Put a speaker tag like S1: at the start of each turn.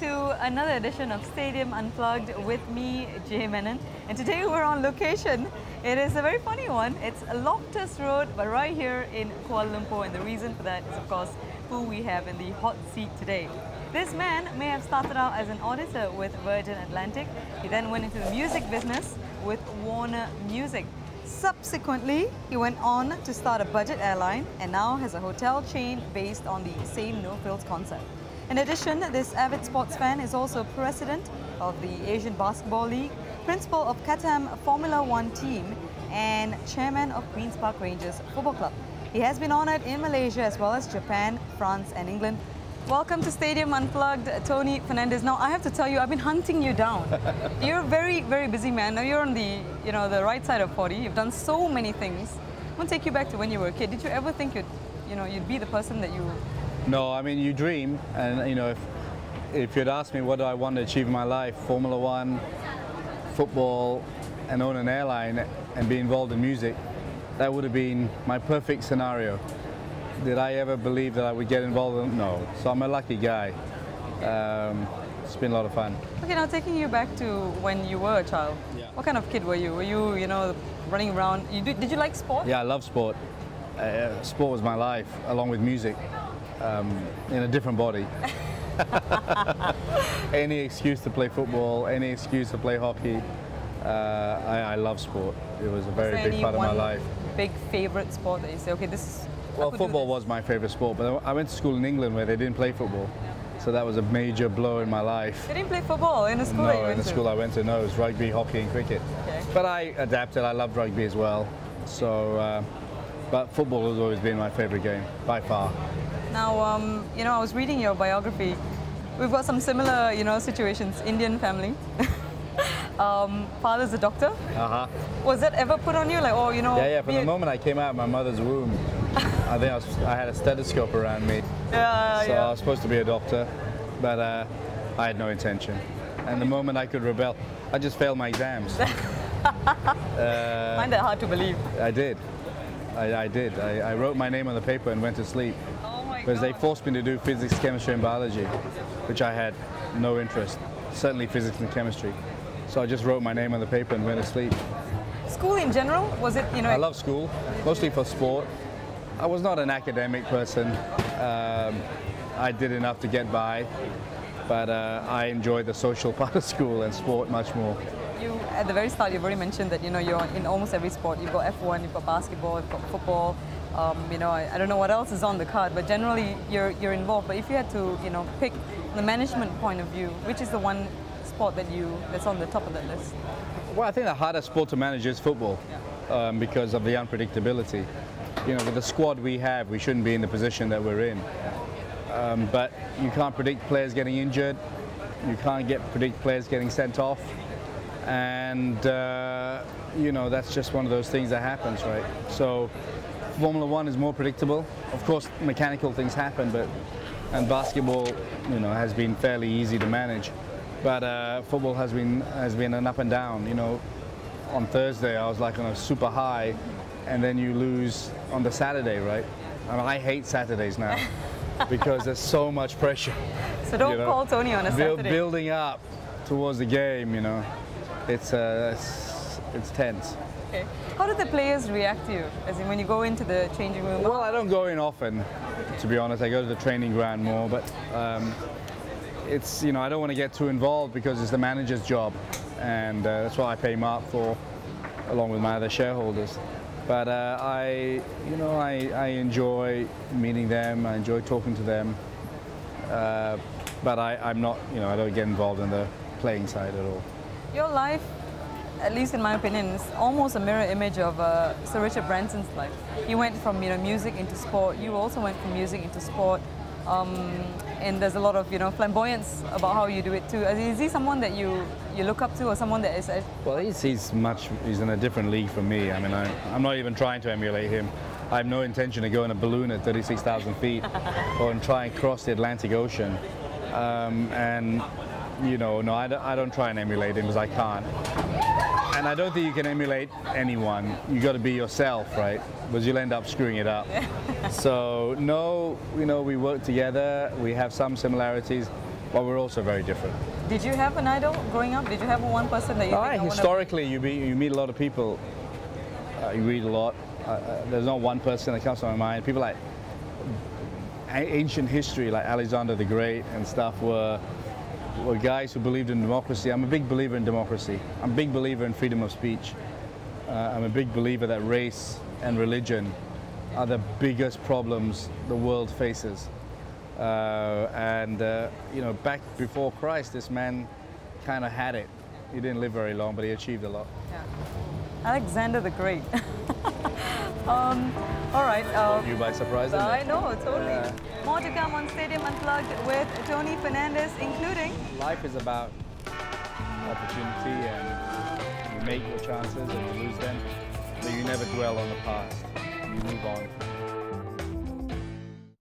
S1: to another edition of Stadium Unplugged with me, Jay Menon. And today we're on location. It is a very funny one. It's Loftus Road, but right here in Kuala Lumpur. And the reason for that is, of course, who we have in the hot seat today. This man may have started out as an auditor with Virgin Atlantic. He then went into the music business with Warner Music. Subsequently, he went on to start a budget airline and now has a hotel chain based on the same no-frills concept. In addition, this avid sports fan is also president of the ASEAN Basketball League, principal of Caterham Formula One team, and chairman of Queen's Park Rangers Football Club. He has been honored in Malaysia as well as Japan, France, and England. Welcome to Stadium Unplugged, Tony Fernandes. Now, I have to tell you, I've been hunting you down. You're a very, very busy man. Now, you're on the, you know, the right side of 40. You've done so many things. I want to take you back to when you were a kid. Did you ever think you'd, you know, you'd be the person that you
S2: no, I mean you dream, and you know if if you'd asked me what do I want to achieve in my life, Formula One, football, and own an airline and be involved in music, that would have been my perfect scenario. Did I ever believe that I would get involved in No. So I'm a lucky guy. Um, it's been a lot of fun.
S1: Okay, now taking you back to when you were a child. Yeah. What kind of kid were you? Were you, you know, running around? You did, did you like sport?
S2: Yeah, I love sport. Uh, sport was my life, along with music um, in a different body. any excuse to play football, any excuse to play hockey. Uh, I, I, love sport. It was a very big part of my life.
S1: Big favorite sport that you say, okay, this is.
S2: Well, football was my favorite sport, but I went to school in England where they didn't play football. So that was a major blow in my life.
S1: You didn't play football in the school
S2: No, in the school I went to, no, it was rugby, hockey and cricket. Okay. But I adapted, I loved rugby as well. So, uh, but football has always been my favorite game, by far.
S1: Now, um, you know, I was reading your biography. We've got some similar, you know, situations. Indian family. um, father's a doctor.
S2: Uh huh.
S1: Was that ever put on you, like, oh, you know?
S2: Yeah, yeah. From the moment I came out of my mother's womb, I think I, was, I, had a stethoscope around me.
S1: Yeah,
S2: so
S1: yeah.
S2: I was supposed to be a doctor, but uh, I had no intention. And the moment I could rebel, I just failed my exams. uh,
S1: Find that hard to believe.
S2: I did. I, I did. I, I, wrote my name on the paper and went to sleep.
S1: Oh my
S2: because they forced me to do physics, chemistry, and biology, which I had no interest. Certainly physics and chemistry. So I just wrote my name on the paper and went to sleep.
S1: School in general, was it, you know?
S2: I love school, mostly for sport. I was not an academic person. Um, I did enough to get by, but uh, I enjoyed the social part of school and sport much more
S1: you at the very start you've already mentioned that you know you're in almost every sport. You've got F1, you've got basketball, you've got football. Um, you know, I, I, don't know what else is on the card, but generally you're you're involved. But if you had to, you know, pick the management point of view, which is the one sport that you that's on the top of that list?
S2: Well, I think the hardest sport to manage is football yeah. um, because of the unpredictability. You know, with the squad we have, we shouldn't be in the position that we're in. Um, but you can't predict players getting injured. You can't get predict players getting sent off and uh, you know that's just one of those things that happens, right? So Formula One is more predictable. Of course, mechanical things happen, but and basketball, you know, has been fairly easy to manage. But uh, football has been has been an up and down. You know, on Thursday I was like on a super high, and then you lose on the Saturday, right? I, mean, I hate Saturdays now because there's so much pressure.
S1: So don't you know? call Tony on a Saturday.
S2: Building up towards the game, you know it's, uh, it's, it's tense.
S1: Okay. How do the players react to you, as in when you go into the changing room?
S2: Well, I don't go in often, to be honest. I go to the training ground more, but um, it's, you know, I don't want to get too involved because it's the manager's job, and uh, that's what I pay Mark for, along with my other shareholders. But uh, I, you know, I, I enjoy meeting them. I enjoy talking to them. Uh, but I, I'm not, you know, I don't get involved in the playing side at all.
S1: Your life, at least in my opinion, is almost a mirror image of uh, Sir Richard Branson's life. He went from you know music into sport. You also went from music into sport. Um, and there's a lot of you know flamboyance about how you do it too. Is he someone that you you look up to, or someone that is? A
S2: well, he's, he's much he's in a different league from me. I mean, I, I'm not even trying to emulate him. I have no intention of going a balloon at 36,000 feet or and try and cross the Atlantic Ocean. Um, and you know, no, I don't, I don't try and emulate him because I can't. And I don't think you can emulate anyone. You got to be yourself, right? Because you'll end up screwing it up. so no, you know, we work together. We have some similarities, but we're also very different.
S1: Did you have an idol growing up? Did you have one person that you
S2: All
S1: think
S2: right, historically, you, be, you meet a lot of people, uh, you read a lot. Uh, uh, there's not one person that comes to my mind. People like ancient history, like Alexander the Great and stuff, were were guys who believed in democracy. I'm a big believer in democracy. I'm a big believer in freedom of speech. Uh, I'm a big believer that race and religion are the biggest problems the world faces. Uh, and uh, you know, back before Christ, this man kind of had it. He didn't live very long, but he achieved a lot.
S1: Yeah. Alexander the Great. um, all right. Uh,
S2: You by surprise?
S1: I know, totally. More to come on Stadium Unplugged with Tony Fernandes, including
S2: Life is about opportunity, and you make your chances and you lose them, but you never dwell on the past. You move on.